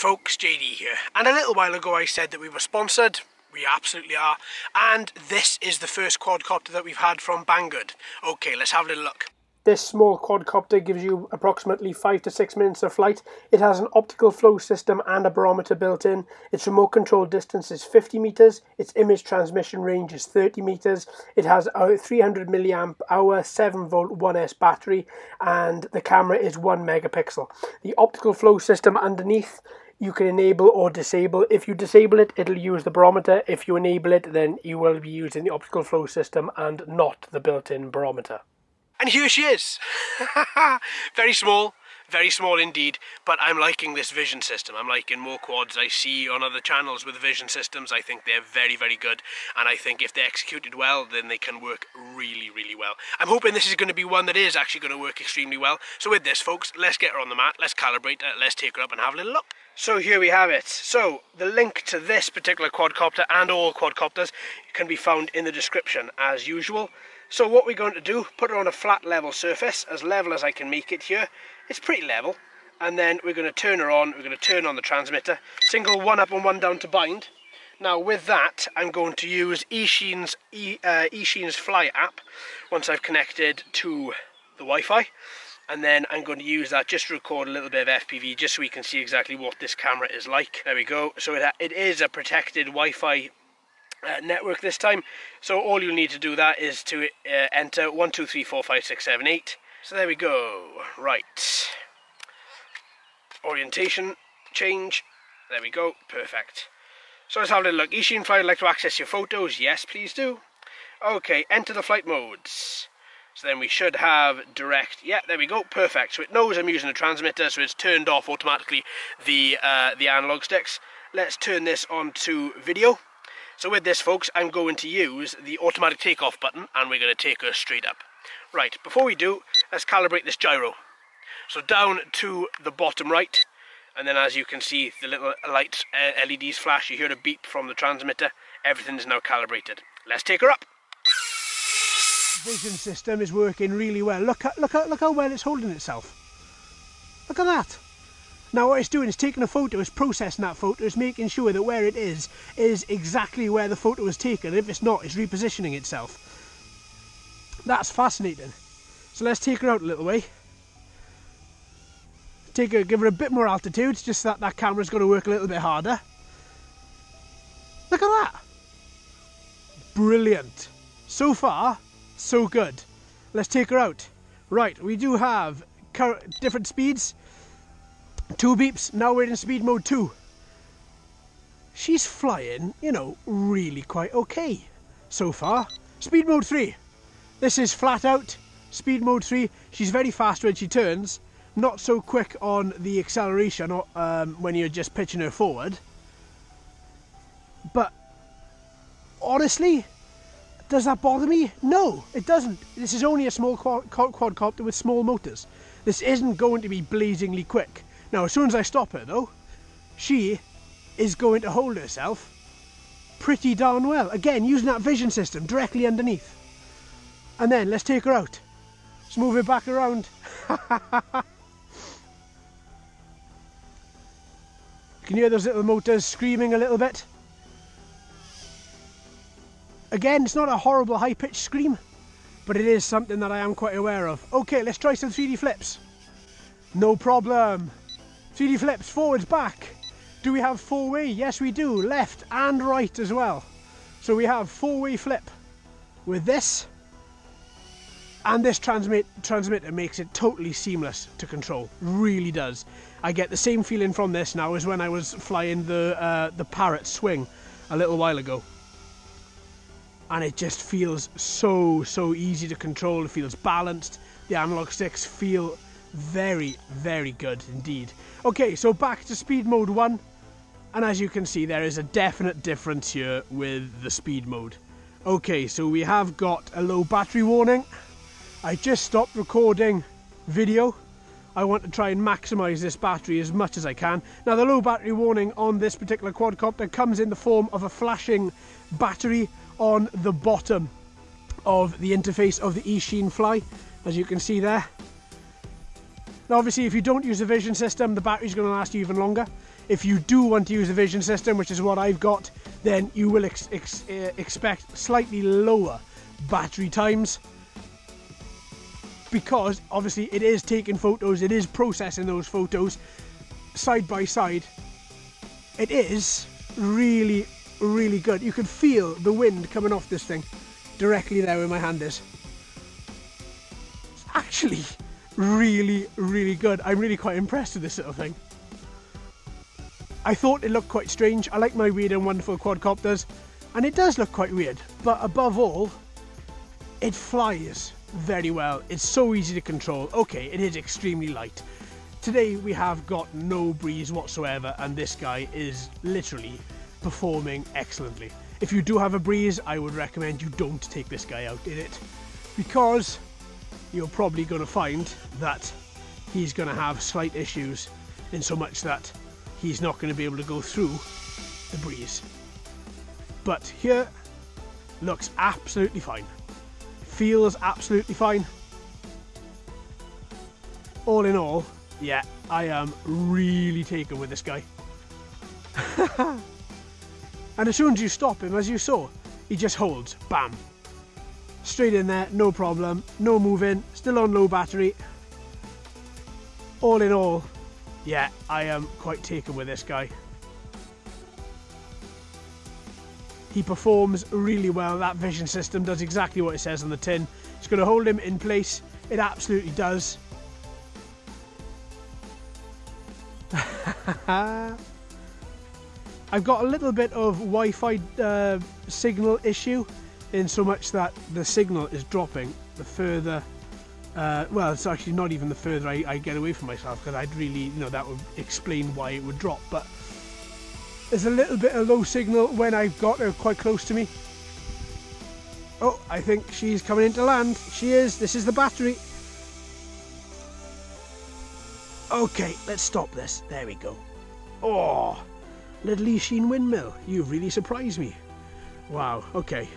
folks, JD here. And a little while ago I said that we were sponsored. We absolutely are. And this is the first quadcopter that we've had from Banggood. Okay, let's have a little look. This small quadcopter gives you approximately 5 to 6 minutes of flight. It has an optical flow system and a barometer built in. Its remote control distance is 50 meters. Its image transmission range is 30 meters. It has a 300 milliamp hour 7 volt 1S battery and the camera is 1 megapixel. The optical flow system underneath you can enable or disable. If you disable it, it'll use the barometer. If you enable it, then you will be using the optical flow system and not the built-in barometer. And here she is. very small, very small indeed, but I'm liking this vision system. I'm liking more quads I see on other channels with vision systems. I think they're very, very good, and I think if they're executed well, then they can work really, really well. I'm hoping this is going to be one that is actually going to work extremely well. So with this, folks, let's get her on the mat, let's calibrate her, let's take her up and have a little look. So here we have it. So the link to this particular quadcopter and all quadcopters can be found in the description as usual. So what we're going to do, put it on a flat level surface, as level as I can make it here. It's pretty level. And then we're going to turn her on, we're going to turn on the transmitter, single one up and one down to bind. Now with that, I'm going to use Eachine's, e, uh, Eachine's Fly app once I've connected to the Wi-Fi. And then I'm going to use that just to record a little bit of FPV just so we can see exactly what this camera is like. There we go. So it, it is a protected Wi-Fi uh, network this time. So all you need to do that is to uh, enter 1, 2, 3, 4, 5, 6, 7, 8. So there we go. Right. Orientation change. There we go. Perfect. So let's have a little look. Eachine Fly would like to access your photos. Yes, please do. Okay, enter the flight modes. So then we should have direct, yeah, there we go, perfect. So it knows I'm using a transmitter, so it's turned off automatically the, uh, the analog sticks. Let's turn this on to video. So with this folks, I'm going to use the automatic takeoff button and we're going to take her straight up. Right, before we do, let's calibrate this gyro. So down to the bottom right, and then as you can see, the little lights, uh, LEDs flash, you hear a beep from the transmitter, everything is now calibrated. Let's take her up. Vision system is working really well. Look at, look at, look how well it's holding itself. Look at that. Now what it's doing is taking a photo, it's processing that photo, it's making sure that where it is, is exactly where the photo was taken. If it's not, it's repositioning itself. That's fascinating. So let's take her out a little way. Take her, give her a bit more altitude, just so that that camera's going to work a little bit harder. Look at that. Brilliant. So far, so good. Let's take her out. Right, we do have different speeds Two beeps, now we're in speed mode two. She's flying, you know, really quite okay so far. Speed mode three. This is flat out. Speed mode three. She's very fast when she turns. Not so quick on the acceleration um, when you're just pitching her forward. But honestly, does that bother me? No, it doesn't. This is only a small quad quadcopter with small motors. This isn't going to be blazingly quick. Now, as soon as I stop her though, she is going to hold herself pretty darn well. Again, using that vision system directly underneath. And then let's take her out. Let's move it back around. you Can hear those little motors screaming a little bit? Again, it's not a horrible high-pitched scream, but it is something that I am quite aware of. Okay, let's try some 3D flips. No problem. 3D flips, forwards, back. Do we have four-way? Yes, we do. Left and right as well. So we have four-way flip with this. And this transmit transmitter makes it totally seamless to control. Really does. I get the same feeling from this now as when I was flying the, uh, the Parrot swing a little while ago. And it just feels so, so easy to control. It feels balanced. The analog sticks feel very, very good indeed. Okay, so back to speed mode 1. And as you can see, there is a definite difference here with the speed mode. Okay, so we have got a low battery warning. I just stopped recording video. I want to try and maximize this battery as much as I can. Now the low battery warning on this particular quadcopter comes in the form of a flashing battery on the bottom of the interface of the Eachine Fly, as you can see there. Now obviously if you don't use the vision system the battery's going to last you even longer. If you do want to use a vision system, which is what I've got, then you will ex ex uh, expect slightly lower battery times because obviously it is taking photos, it is processing those photos side by side. It is really, really good. You can feel the wind coming off this thing directly there where my hand is. It's actually really, really good. I'm really quite impressed with this little thing. I thought it looked quite strange. I like my weird and wonderful quadcopters, and it does look quite weird. But above all, it flies very well. It's so easy to control. Okay, it is extremely light. Today we have got no breeze whatsoever, and this guy is literally performing excellently. If you do have a breeze, I would recommend you don't take this guy out in it because you're probably going to find that he's going to have slight issues in so much that he's not going to be able to go through the breeze. But here looks absolutely fine. Feels absolutely fine. All in all, yeah, I am really taken with this guy. and as soon as you stop him, as you saw, he just holds, bam. Straight in there, no problem, no moving, still on low battery. All in all, yeah, I am quite taken with this guy. He performs really well. That vision system does exactly what it says on the tin. It's going to hold him in place. It absolutely does. I've got a little bit of Wi-Fi uh, signal issue in so much that the signal is dropping the further uh, well it's actually not even the further I, I get away from myself because I'd really you know that would explain why it would drop but there's a little bit of low signal when I've got her quite close to me. Oh I think she's coming into land. She is. This is the battery. Okay let's stop this. There we go. Oh little Eachine windmill you've really surprised me wow okay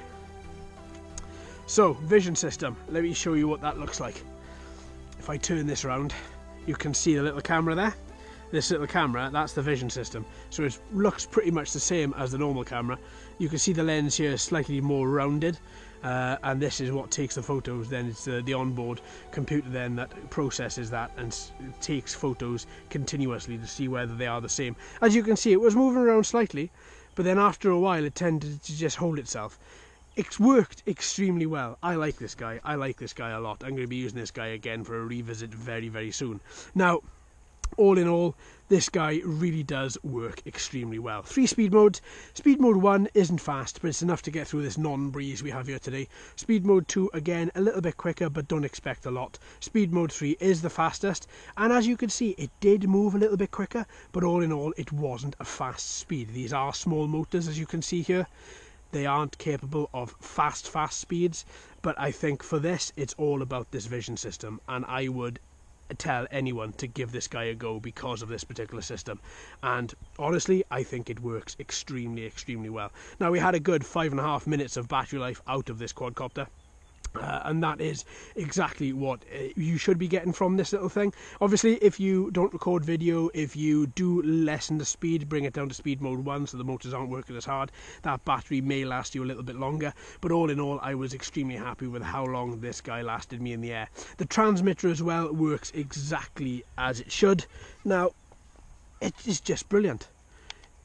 so, vision system. Let me show you what that looks like. If I turn this around, you can see the little camera there. This little camera, that's the vision system. So it looks pretty much the same as the normal camera. You can see the lens here is slightly more rounded. Uh, and this is what takes the photos then it's the, the onboard computer then that processes that and takes photos continuously to see whether they are the same as you can see it was moving around slightly but then after a while it tended to just hold itself it's worked extremely well. I like this guy. I like this guy a lot. I'm going to be using this guy again for a revisit very, very soon. Now, all in all, this guy really does work extremely well. Three speed modes. Speed mode 1 isn't fast, but it's enough to get through this non-breeze we have here today. Speed mode 2, again, a little bit quicker, but don't expect a lot. Speed mode 3 is the fastest, and as you can see, it did move a little bit quicker, but all in all, it wasn't a fast speed. These are small motors, as you can see here. They aren't capable of fast, fast speeds, but I think for this, it's all about this vision system, and I would tell anyone to give this guy a go because of this particular system. And honestly, I think it works extremely, extremely well. Now, we had a good five and a half minutes of battery life out of this quadcopter. Uh, and that is exactly what uh, you should be getting from this little thing. Obviously, if you don't record video, if you do lessen the speed, bring it down to speed mode 1 so the motors aren't working as hard, that battery may last you a little bit longer. But all in all, I was extremely happy with how long this guy lasted me in the air. The transmitter as well works exactly as it should. Now, it is just brilliant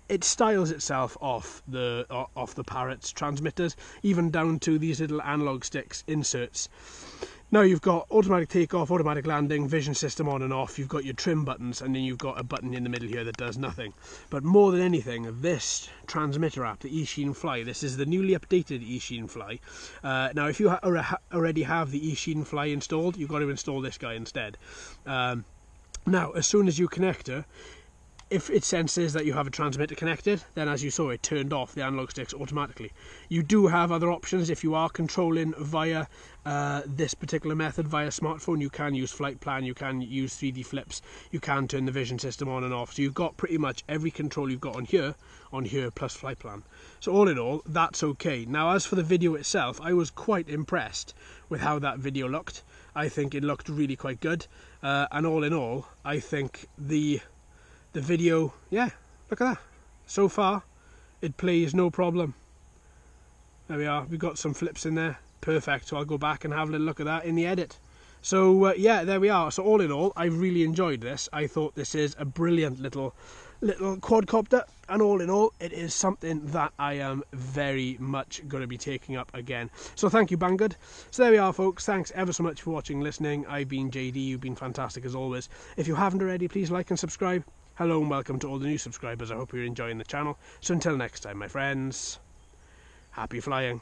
it styles itself off the off the Parrot's transmitters, even down to these little analog sticks inserts. Now you've got automatic takeoff, automatic landing, vision system on and off, you've got your trim buttons, and then you've got a button in the middle here that does nothing. But more than anything, this transmitter app, the Eachine Fly, this is the newly updated Eachine Fly. Uh, now if you ha already have the Eachine Fly installed, you've got to install this guy instead. Um, now, as soon as you connect her, if it senses that you have a transmitter connected, then as you saw, it turned off the analog sticks automatically. You do have other options if you are controlling via uh, this particular method via smartphone. You can use flight plan, you can use 3D flips, you can turn the vision system on and off. So you've got pretty much every control you've got on here, on here plus flight plan. So all in all, that's okay. Now as for the video itself, I was quite impressed with how that video looked. I think it looked really quite good. Uh, and all in all, I think the the video, yeah, Look at that. So far, it plays no problem. There we are. We've got some flips in there. Perfect. So I'll go back and have a little look at that in the edit. So uh, yeah, there we are. So all in all, I really enjoyed this. I thought this is a brilliant little little quadcopter and all in all it is something that I am very much going to be taking up again so thank you Banggood so there we are folks thanks ever so much for watching listening I've been JD you've been fantastic as always if you haven't already please like and subscribe hello and welcome to all the new subscribers. I hope you're enjoying the channel. So until next time my friends happy flying